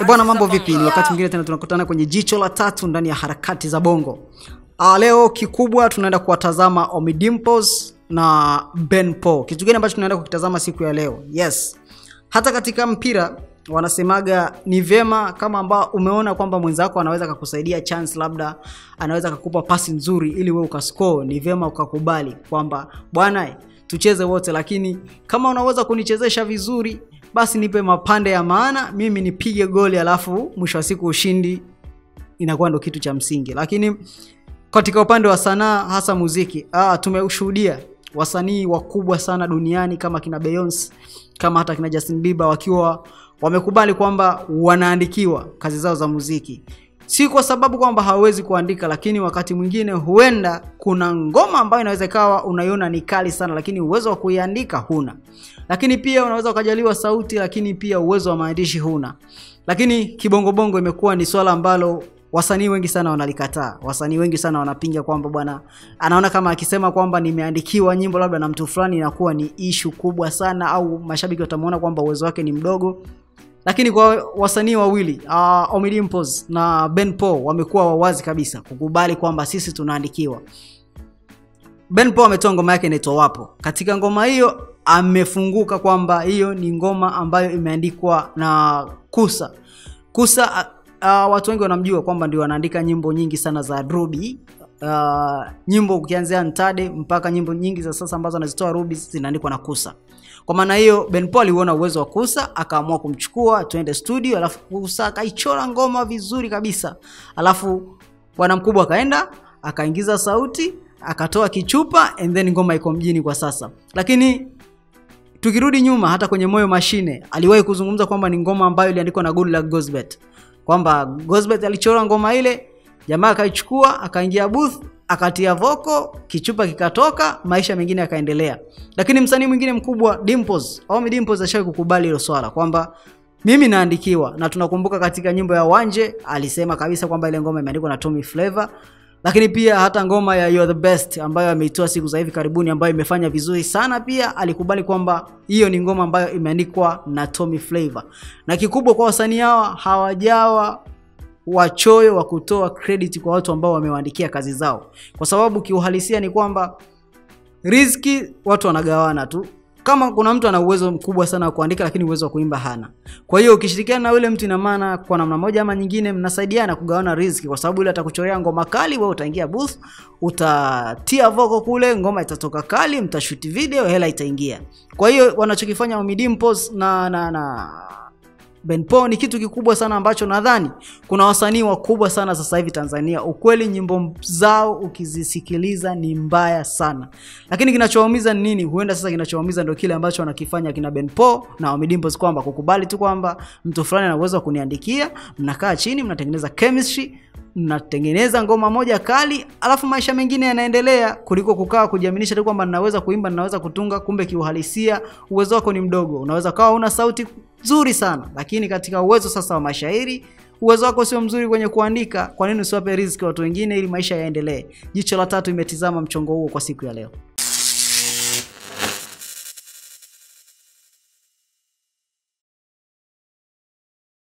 E bwana, mambo vipi? Ni wakati mwingine tena tunakutana kwenye jicho la tatu ndani ya harakati za bongo. Uh, leo kikubwa tunaenda kuwatazama Ommy Dimpoz na Ben Paul. Kitu gani ambacho tunaenda kukitazama siku ya leo? Yes, hata katika mpira wanasemaga ni vyema kama ambao umeona kwamba mwenzako anaweza akakusaidia chance, labda anaweza akakupa pasi nzuri ili wewe ukascore, ni vyema ukakubali kwamba bwana, tucheze wote, lakini kama unaweza kunichezesha vizuri basi nipe mapande ya maana, mimi nipige goli, alafu mwisho wa siku ushindi inakuwa ndo kitu cha msingi. Lakini katika upande wa sanaa, hasa muziki, ah, tumeshuhudia wasanii wakubwa sana duniani kama kina Beyonce, kama hata kina Justin Bieber wakiwa wamekubali kwamba wanaandikiwa kazi zao za muziki, si kwa sababu kwamba hawawezi kuandika, lakini wakati mwingine huenda kuna ngoma ambayo inaweza ikawa unaiona ni kali sana, lakini uwezo wa kuiandika huna. Lakini pia unaweza ukajaliwa sauti, lakini pia uwezo wa maandishi huna. Lakini kibongobongo imekuwa ni swala ambalo wasanii wengi sana wanalikataa. Wasanii wengi sana wanapinga kwamba bwana, anaona kama akisema kwamba nimeandikiwa nyimbo labda na mtu fulani inakuwa ni ishu kubwa sana, au mashabiki watamuona kwamba uwezo wake ni mdogo lakini kwa wasanii wawili uh, Ommy Dimpoz na Ben Paul wamekuwa wawazi kabisa kukubali kwamba sisi tunaandikiwa. Ben Paul ametoa ngoma yake inaitwa Wapo. Katika ngoma hiyo amefunguka kwamba hiyo ni ngoma ambayo imeandikwa na Kusa. Kusa uh, watu wengi wanamjua kwamba ndio anaandika nyimbo nyingi sana za Ruby. Uh, nyimbo ukianzia Ntade mpaka nyimbo nyingi za sasa ambazo anazitoa Ruby zinaandikwa na Kusa. Kwa maana hiyo Ben Paul aliona uwezo wa Kusa akaamua kumchukua twende studio, alafu Kusa akaichora ngoma vizuri kabisa, alafu bwana mkubwa akaenda akaingiza sauti akatoa kichupa and then ngoma iko mjini kwa sasa. Lakini tukirudi nyuma, hata kwenye Moyo Mashine aliwahi kuzungumza kwamba ni ngoma ambayo iliandikwa na Goodluck Gozbert, kwamba Gozbert alichora ngoma ile, jamaa akaichukua akaingia booth akatia voko, kichupa kikatoka, maisha mengine yakaendelea. Lakini msanii mwingine mkubwa Dimples, Ommy Dimples ashawahi kukubali hilo swala kwamba mimi naandikiwa, na tunakumbuka katika nyimbo ya Wanje alisema kabisa kwamba ile ngoma imeandikwa na Tommy Flavor. Lakini pia hata ngoma ya You're the Best ambayo ameitoa siku za hivi karibuni ambayo imefanya vizuri sana, pia alikubali kwamba hiyo ni ngoma ambayo imeandikwa na Tommy Flavor. Na kikubwa kwa wasanii hawa hawajawa wachoyo wa kutoa credit kwa watu ambao wamewaandikia kazi zao, kwa sababu kiuhalisia ni kwamba riski watu wanagawana tu. Kama kuna mtu ana uwezo mkubwa sana wa kuandika lakini uwezo wa kuimba hana, kwa hiyo ukishirikiana na yule mtu, ina maana kwa namna moja ama nyingine mnasaidiana kugawana riziki, kwa sababu yule atakuchorea ngoma kali, wewe utaingia booth, utatia voko kule, ngoma itatoka kali, mtashuti video, hela itaingia. Kwa hiyo wanachokifanya Dimpoz na na na Ben Paul ni kitu kikubwa sana ambacho nadhani kuna wasanii wakubwa sana sasa hivi Tanzania, ukweli nyimbo zao ukizisikiliza ni mbaya sana, lakini kinachowaumiza ni nini? Huenda sasa kinachowaumiza ndio kile ambacho wanakifanya kina Benpo na Ommy Dimpoz, kwamba kukubali tu kwamba mtu fulani ana uwezo wa kuniandikia, mnakaa chini, mnatengeneza chemistry mnatengeneza ngoma moja kali, alafu maisha mengine yanaendelea, kuliko kukaa kujiaminisha tu kwamba ninaweza kuimba, ninaweza kutunga, kumbe kiuhalisia uwezo wako ni mdogo. Unaweza kawa una sauti nzuri sana, lakini katika uwezo sasa wa mashairi uwezo wako sio mzuri kwenye kuandika. Kwa nini usiwape riziki watu wengine ili maisha yaendelee? Jicho la tatu imetizama mchongo huo kwa siku ya leo.